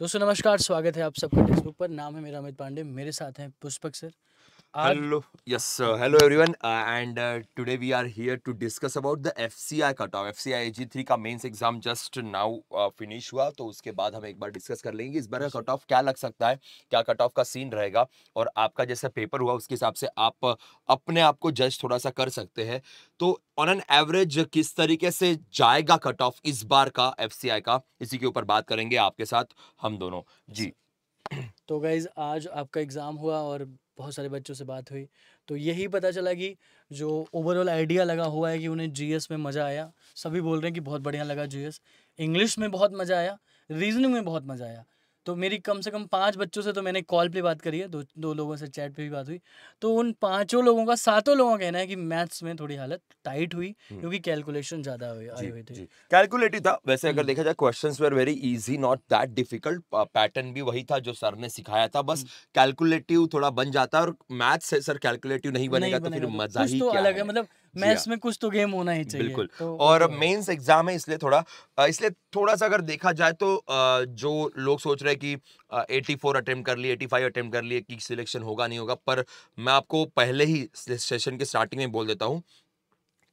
दोस्तों, नमस्कार, स्वागत है आप सबका फेसबुक पर। नाम है मेरा अमित पांडे, मेरे साथ हैं Pushpak sir. Hello. Yes uh, hello everyone. Uh, and uh, today we are here to discuss about the FCI cutoff. FCI AG3 का mains exam just now finish हुआ तो उसके बाद हम एक बार डिस्कस कर लेंगे इस बार का कट ऑफ़ क्या लग सकता है क्या कट ऑफ़ का सीन रहेगा और आपका जैसा पेपर हुआ उसके हिसाब से आप अपने आप को जज थोड़ा सा कर सकते हैं। तो ऑन एन एवरेज किस तरीके से जाएगा कट ऑफ़ इस बार का FCI का इसी के ऊपर बात करेंगे आपके साथ हम दोनों। जी। तो गाइज़ आज आपका एग्ज़ाम हुआ और बहुत सारे बच्चों से बात हुई। तो यही पता चला कि जो ओवरऑल आइडिया लगा हुआ है कि उन्हें जीएस में मज़ा आया। सभी बोल रहे हैं कि बहुत बढ़िया लगा जीएस इंग्लिश में बहुत मज़ा आया। रीजनिंग में बहुत मज़ा आया। तो मेरी कम से कम पाँच बच्चों से तो मैंने कॉल पे बात करी है दो दो लोगों से चैट पे भी बात हुई। तो उन पाँचों लोगों का सातों लोगों का कहना है कि मैथ्स में थोड़ी हालत टाइट हुई हम्म। क्योंकि कैलकुलेशन ज़्यादा आए हुए थे। कैलकुलेटिव था। वैसे अगर हम्म। देखा जाए questions were very easy not that difficult pattern भी वही था जो सर ने सिखाया था। बस कैलकुलेटिव हम्म। थोड़ा बन जाता है और मैथ्स से सर कैलकुलेटिव नहीं बनेगा तो फिर मज़ा ही तो अलग है? मतलब मैथ्स में कुछ तो गेम होना ही चाहिए बिल्कुल तो, और मेंस एग्ज़ाम है इसलिए थोड़ा इसलिए थोड़ा सा अगर देखा जाए तो जो लोग सोच रहे हैं कि 84 फोर अटेम्प्ट कर लिए 85 अटेम्प्ट कर लिए कि सिलेक्शन होगा नहीं होगा पर मैं आपको पहले ही सेशन के स्टार्टिंग में बोल देता हूँ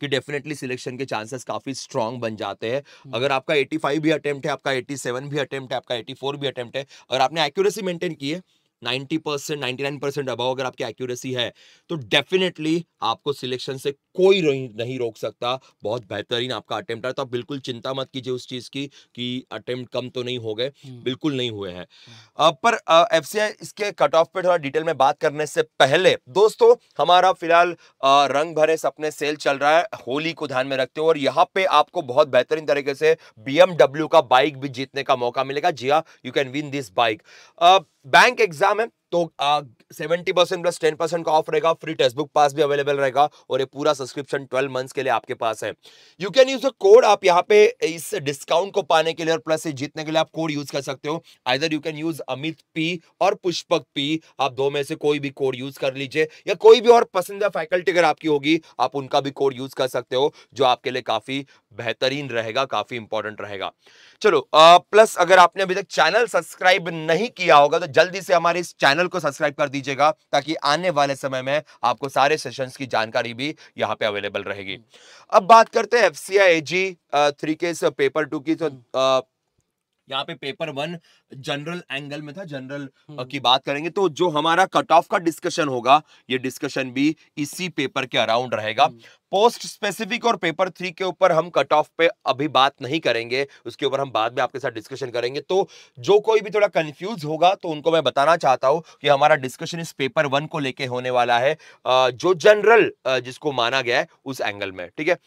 कि डेफिनेटली सिलेक्शन के चांसेस काफ़ी स्ट्रांग बन जाते हैं। अगर आपका 85 भी अटेम्प्ट है आपका 87 भी अटेम्प्ट है आपका 84 भी अटेम्प्ट है अगर आपने एक्यूरेसी मेंटेन की है नाइन्टी परसेंट नाइन्टी अबाव अगर आपकी एक्यूरेसी है तो डेफिनेटली आपको सिलेक्शन से कोई नहीं रोक सकता बहुत बेहतरीन आपका अटेम्प्ट है तो आप बिल्कुल चिंता मत कीजिए उस चीज़ की कि अटेम्प्ट कम तो नहीं हो गए। बिल्कुल नहीं हुए हैं। पर एफ़ इसके कट ऑफ़ पे थोड़ा डिटेल में बात करने से पहले दोस्तों हमारा फ़िलहाल रंग भरे सपने सेल चल रहा है होली को ध्यान में रखते हो और यहाँ पे आपको बहुत बेहतरीन तरीके से बी का बाइक भी जीतने का मौका मिलेगा जी हाँ you can win this bike bank exam है तो seventy percent plus ten percent का ऑफ़ रहेगा फ्री टेक्स्ट बुक पास भी अवेलेबल रहेगा और ये पूरा सब्सक्रिप्शन ट्वेल्व मंथ्स के लिए आपके पास है। You can use a code आप यहाँ पे इस डिस्काउंट को पाने के लिए और प्लस जीतने के लिए आप कोड यूज़ कर सकते हो। Either you can use Amit P और पुष्पक पी आप दो में से कोई भी कोड यूज़ कर लीजिए, या कोई भी और पसंदीदा फैकल्टी अगर आपकी होगी, आप उनका भी कोड यूज़ कर सकते हो, जो आपके लिए काफ़ी बेहतरीन रहेगा, काफ़ी इंपॉर्टेंट रहेगा। चलो प्लस अगर आपने अभी तक चैनल सब्सक्राइब नहीं किया होगा तो जल्दी से हमारे इस चैनल को सब्सक्राइब कर दीजिएगा ताकि आने वाले समय में आपको सारे सेशंस की जानकारी भी यहाँ पे अवेलेबल रहेगी। अब बात करते हैं F C I G three के पेपर टू की तो यहाँ पे पेपर वन जनरल एंगल में था जनरल हम्म। की बात करेंगे तो जो हमारा कट ऑफ़ का डिस्कशन होगा ये डिस्कशन भी इसी पेपर के अराउंड रहेगा पोस्ट हम्म। स्पेसिफिक और पेपर थ्री के ऊपर हम कट ऑफ़ पे अभी बात नहीं करेंगे उसके ऊपर हम बाद में आपके साथ डिस्कशन करेंगे तो जो कोई भी थोड़ा कंफ्यूज होगा तो उनको मैं बताना चाहता हूँ कि हमारा डिस्कशन इस पेपर वन को लेके होने वाला है जो जनरल जिसको माना गया है उस एंगल में ठीक है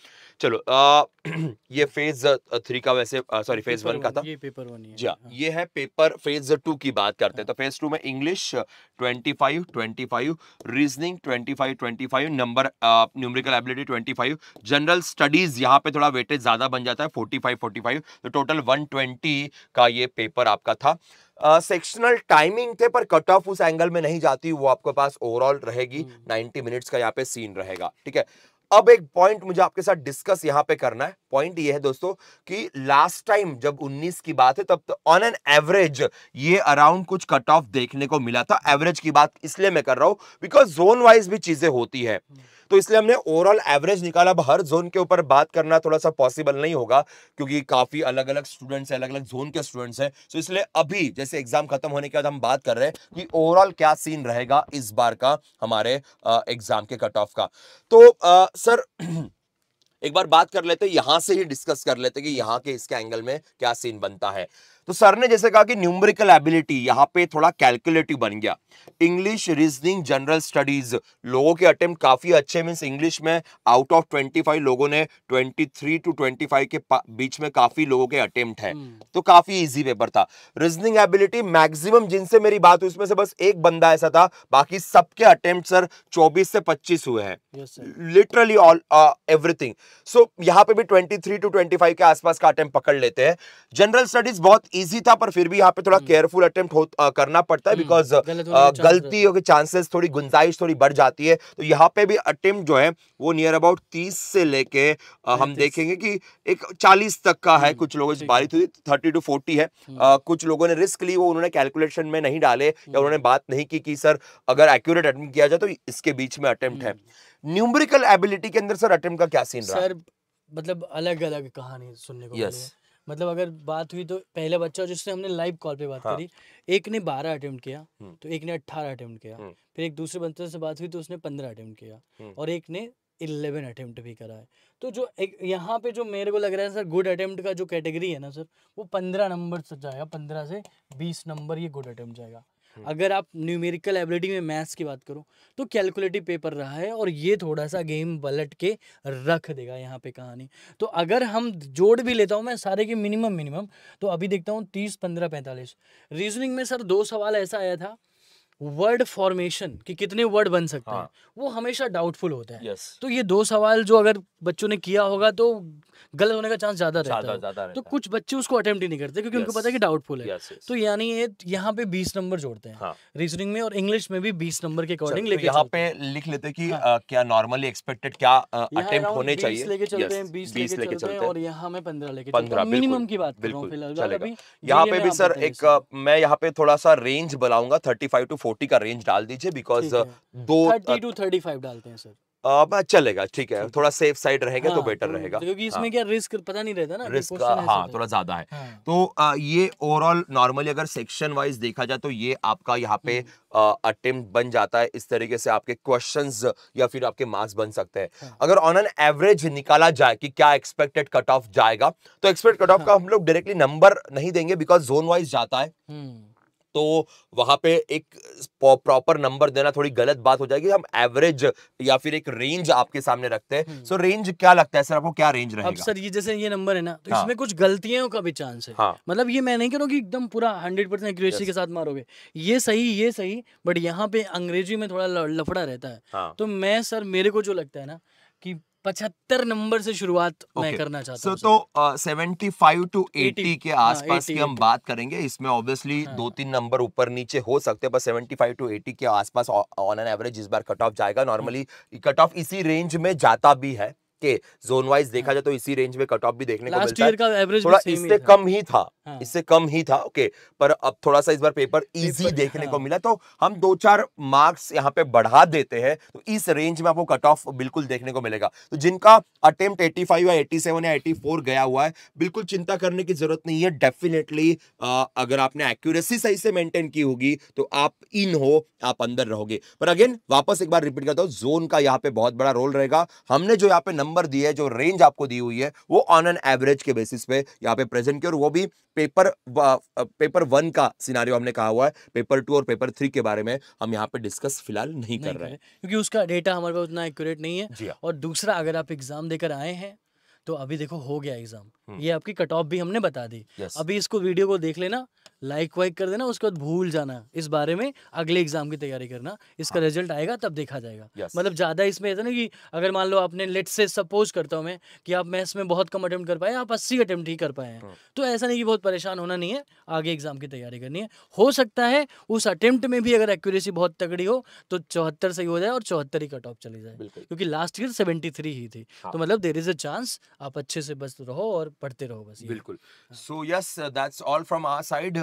चलो आ, ये फ़ेज़ थ्री का वैसे सॉरी फ़ेज़ वन का था। ये पेपर वन जी हाँ, हाँ। ये है पेपर फ़ेज़ टू की बात करते हैं। तो फ़ेज़ टू में English 25 25 reasoning 25 25 number numerical ability 25 general studies यहाँ पे थोड़ा वेटेज ज़्यादा बन जाता है 45 45 तो टोटल 120 का ये पेपर आपका था। सेक्शनल uh, टाइमिंग थे पर कट ऑफ़ उस एंगल में नहीं जाती वो आपके पास ओवरऑल रहेगी 90 हम्म। मिनट्स का यहाँ पे सीन रहेगा ठीक है? अब एक पॉइंट मुझे आपके साथ डिस्कस यहाँ पे करना है। पॉइंट ये है दोस्तों कि लास्ट टाइम जब 19 की बात है तब तो ऑन एन एवरेज ये अराउंड कुछ कट ऑफ़ देखने को मिला था। एवरेज की बात इसलिए मैं कर रहा हूँ बिकॉज़ जोन वाइज भी चीज़ें होती है। तो इसलिए हमने ओवरऑल एवरेज निकाला। अब हर जोन के ऊपर बात करना थोड़ा सा पॉसिबल नहीं होगा क्योंकि काफ़ी अलग अलग स्टूडेंट्स हैं अलग अलग जोन के स्टूडेंट्स हैं। तो इसलिए अभी जैसे एग्ज़ाम खत्म होने के बाद हम बात कर रहे हैं कि ओवरऑल क्या सीन रहेगा इस बार का हमारे एग्ज़ाम के कट ऑफ़ का। तो आ, सर एक बार बात कर लेते, यहाँ से ही डिस्कस कर लेते कि यहाँ के इसके एंगल में क्या सीन बनता है। तो सर ने जैसे कहा कि न्यूमरिकल एबिलिटी यहाँ पे थोड़ा कैलकुलेटिव बन गया। इंग्लिश रीजनिंग जनरल स्टडीज़ लोगों के अटेम्प्ट काफ़ी अच्छे मीन इंग्लिश में आउट ऑफ़ 25 लोगों ने 23 टू 25 के बीच में काफ़ी लोगों के अटेम्प्ट है। हम्म। तो काफ़ी इजी पेपर था। रीजनिंग एबिलिटी मैक्सिमम जिनसे मेरी बात हुई उसमें से बस एक बंदा ऐसा था बाकी सबके अटेम्प्ट सर चौबीस से पच्चीस हुए हैं। लिटरली ऑल एवरीथिंग सो यहाँ पे भी 23 टू 25 के आसपास का अटेम्प्ट पकड़ लेते हैं। जनरल स्टडीज़ बहुत इजी था पर फिर भी यहाँ पे थोड़ा हम्म। केयरफुल अटेम्प्ट हो अ, करना पड़ता है हम्म, बिकॉज़ गलत होने के चांसेस थोड़ी गुंजाइश थोड़ी बढ़ जाती है। तो यहाँ पे भी अटेम्प्ट जो है वो नियर अबाउट 30 से लेके हम देखेंगे कि एक 40 तक का है। हम्म, कुछ लोगों की ठीक बारी थी थर्टी टू फोर्टी है। हम्म, कुछ लोगों ने रिस्क ली वो उन्होंने कैलकुलेशन में नहीं डाले या हम्म, उन्होंने बात नहीं की कि सर अगर एक्यूरेट अटेम्प्ट किया जाए तो इसके बीच में अटेम्प्ट है। हम्म। न्यूमेरिकल एबिलिटी के अंदर सर अटेम्प्ट का क्या सीन रहा? सर मतलब अलग अलग कहानी सुनने को मिली यस है मतलब अगर बात हुई तो पहले बच्चा जिससे हमने लाइव कॉल पे बात हाँ। करी एक ने बारह अटेम्प्ट किया हम्म। तो एक ने अट्ठारह अटेम्प्ट किया हम्म। फिर एक दूसरे बच्चे से बात हुई तो उसने पंद्रह अटेम्प्ट किया हम्म। और एक ने इलेवन अटेम्प्ट भी करा है तो जो एक यहाँ पे जो मेरे को लग रहा है सर गुड अटेम्प्ट का जो कैटेगरी है ना सर वो पंद्रह नंबर से जाएगा पंद्रह से बीस नंबर ये गुड अटेम्प्ट जाएगा। अगर आप न्यूमेरिकल एबिलिटी में मैथ्स की बात करो तो कैलकुलेटिव पेपर रहा है और ये थोड़ा सा गेम पलट के रख देगा यहाँ पे कहानी। तो अगर हम जोड़ भी लेता हूँ मैं सारे के मिनिमम मिनिमम तो अभी देखता हूँ तीस पंद्रह पैंतालीस। रीजनिंग में सर दो सवाल ऐसा आया था वर्ड फॉर्मेशन कि कितने वर्ड बन सकते हैं हाँ। वो हमेशा डाउटफुल होता है। तो ये दो सवाल जो अगर बच्चों ने किया होगा तो गलत होने का चांस ज़्यादा रहता है। ज़्यादा तो कुछ बच्चे उसको अटेम्प्ट ही नहीं करते क्योंकि उनको पता है कि डाउटफुल है। तो यानी ये यहाँ पे बीस नंबर जोड़ते हैं। हाँ। रीजनिंग में और इंग्लिश में भी बीस नंबर के अकॉर्डिंग तो लेके यहाँ पे लिख लेते हैं कि हाँ। क्या नॉर्मली एक्सपेक्टेड क्या अटेम्प्ट होने चाहिए। लेके चलते हैं Yes, 20 20 लेके चलते हैं और यहाँ मैं 15 लेके 15 चलता हूँ। बिल्कुल, मिनिमम की बात हूँ बिल्कुल, यहाँ पे भी सर एक मैं यहाँ पे थोड़ा सा रेंज बनाऊँगा थर्टी फाइव टू 40 का रेंज डाल दीजिए बिकॉज़ दो थर्टी टू थर्टी फाइव डालते हैं सर बस चलेगा ठीक है थोड़ा सेफ़ साइड रहेगा हाँ, तो हाँ, बेटर रहेगा। क्योंकि हाँ, इसमें क्या रिस्क पता नहीं रहता ना रिस्क हाँ थोड़ा ज़्यादा है। हाँ, तो अ, ये ओवरऑल नॉर्मली अगर सेक्शन वाइज देखा जाए तो ये आपका यहाँ पे हम्म, अटेम्प्ट बन जाता है इस तरीके से आपके क्वेश्चंस या फिर आपके मार्क्स बन सकते हैं। हाँ। अगर ऑन एन एवरेज निकाला जाए कि क्या एक्सपेक्टेड कट ऑफ़ जाएगा तो एक्सपेक्ट कट ऑफ़ का हाँ। हम लोग डायरेक्टली नंबर नहीं देंगे बिकॉज़ जोन वाइज जाता है। हम्म, तो वहाँ पे एक प्रॉपर नंबर देना थोड़ी गलत बात हो जाएगी। हम एवरेज या फिर एक रेंज आपके सामने रखते हैं। हम्म। सो रेंज क्या लगता है सर आपको क्या रेंज रहेगा? अब सर ये जैसे ये नंबर है ना तो हाँ। इसमें कुछ गलतियों का भी चांस है। हाँ। मतलब ये मैं नहीं कह रहा कि एकदम पूरा हंड्रेड परसेंट एक्यूरेसी के साथ मारोगे। ये सही ये सही बट यहाँ पे अंग्रेज़ी में थोड़ा लफड़ा रहता है। हाँ। तो मैं सर मेरे को जो लगता है ना कि पचहत्तर नंबर से शुरुआत okay. मैं करना चाहता सो हूँ तो सेवेंटी फाइव टू एटी के हाँ, आसपास की हम बात करेंगे। इसमें ऑब्वियसली हाँ। दो तीन नंबर ऊपर नीचे हो सकते हैं पर 75 टू एटी के आसपास ऑन एन एवरेज इस बार कट ऑफ़ जाएगा। नॉर्मली कट ऑफ़ इसी रेंज में जाता भी है। के जोन वाइज देखा हाँ। जाए तो इसी रेंज में कट ऑफ़ भी देखने को मिलता है। का एवरेज थोड़ा इससे कम ही था हाँ। इससे कम ही था ओके पर अब थोड़ा सा इस बार पेपर इजी पेपर- देखने को हाँ। मिला। तो हम दो चार मार्क्स यहाँ पे बढ़ा देते हैं तो इस रेंज में आपको कट ऑफ़ बिल्कुल देखने को मिलेगा। तो जिनका अटेम्प्ट 85 या 87 या 84 गया हुआ है बिल्कुल चिंता करने की ज़रूरत नहीं है। डेफिनेटली अगर आपने एक्यूरेसी सही से मेंटेन की होगी तो आप इन हो आप अंदर रहोगे। पर अगेन वापस एक बार रिपीट करता हूँ जोन का यहाँ पे बहुत बड़ा रोल रहेगा। हमने जो यहाँ पे नंबर दिए है जो रेंज आपको दी हुई है वो ऑन एन एवरेज के बेसिस पे यहाँ पे प्रेजेंट किया और वो भी पेपर पेपर वन का सिनारियो हमने कहा हुआ है पेपर टू और पेपर थ्री के बारे में हम यहाँ पे डिस्कस फ़िलहाल नहीं नहीं कर रहे हैं। क्योंकि उसका डेटा हमारे पास उतना एक्यूरेट नहीं है। हाँ। और दूसरा अगर आप एग्ज़ाम देकर आए हैं तो अभी देखो हो गया एग्ज़ाम। ये आपकी कट ऑफ़ भी हमने बता दी। यस अभी इसको वीडियो को देख लेना लाइक वाइक कर देना उसके बाद भूल जाना इस बारे में अगले एग्ज़ाम की तैयारी करना। इसका हाँ। रिज़ल्ट आएगा तब देखा जाएगा। यस मतलब ज़्यादा इसमें ऐसा ना कि अगर मान लो आपने लेट से सपोज़ करता हूँ मैं कि आप मैथ्स में बहुत कम अटेम्प्ट कर पाए आप अस्सी अटेम्प्ट ही कर पाए हैं। हम्म। तो ऐसा नहीं कि बहुत परेशान होना नहीं है आगे एग्ज़ाम की तैयारी करनी है। हो सकता है उस अटेम्प्ट में भी अगर एक्यूरेसी बहुत तगड़ी हो तो चौहत्तर सही हो जाए और चौहत्तर ही कट ऑफ़ चली जाए। क्योंकि लास्ट ईयर सेवेंटी ही थी। हाँ। तो मतलब देर इज़ अ चांस आप अच्छे से बस रहो और पढ़ते रहो बस बिल्कुल। So yes that's all from our side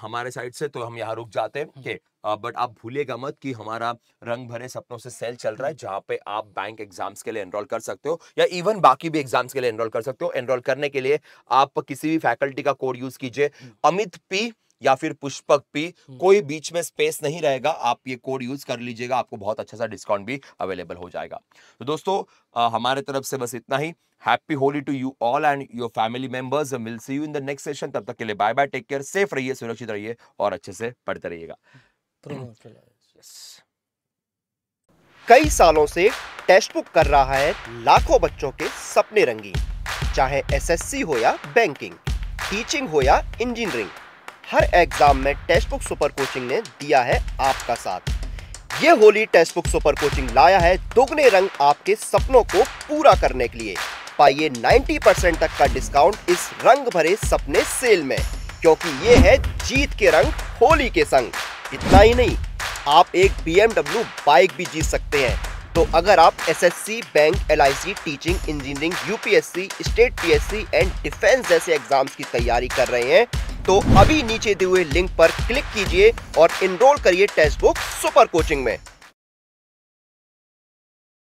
हमारे साइड से तो हम यहाँ रुक जाते हैं। के बट आप भूलिएगा मत कि हमारा रंग भरे सपनों से सेल चल रहा है जहाँ पे आप बैंक एग्ज़ाम्स के लिए एनरोल कर सकते हो या इवन बाकी भी एग्ज़ाम्स के लिए एनरोल कर सकते हो। एनरोल करने के लिए आप किसी भी फैकल्टी का कोड यूज़ कीजिए। अमित पी या फिर पुष्पक पी हम्म। कोई बीच में स्पेस नहीं रहेगा। आप ये कोड यूज़ कर लीजिएगा आपको बहुत अच्छा सा डिस्काउंट भी अवेलेबल हो जाएगा। तो दोस्तों अ, हमारे तरफ़ से बस इतना ही। Happy Holi to you all and your family members will see you in the next session तब तक के लिए bye bye take care safe रहिए सुरक्षित रहिए और अच्छे से पढ़ते रहिएगा. कई सालों से टेक्स्ट बुक कर रहा है लाखों बच्चों के सपने रंगीन। चाहे एसएससी हो या बैंकिंग टीचिंग हो या इंजीनियरिंग हर एग्ज़ाम में टेक्स्ट बुक सुपर कोचिंग ने दिया है आपका साथ। ये Holi text book super coaching लाया है दोगुने रंग आपके सपनों को पूरा करने के लिए। पाइए 90% तक का डिस्काउंट इस रंग भरे सपने सेल में क्योंकि ये है जीत के रंग होली के संग। इतना ही नहीं आप एक BMW बाइक भी जीत सकते हैं। तो अगर आप SSC, bank LIC teaching engineering UPSC state PSC and defence जैसे एग्ज़ाम्स की तैयारी कर रहे हैं तो अभी नीचे दिए हुए लिंक पर क्लिक कीजिए और इनरोल करिए टेक्स्ट बुक सुपर कोचिंग में।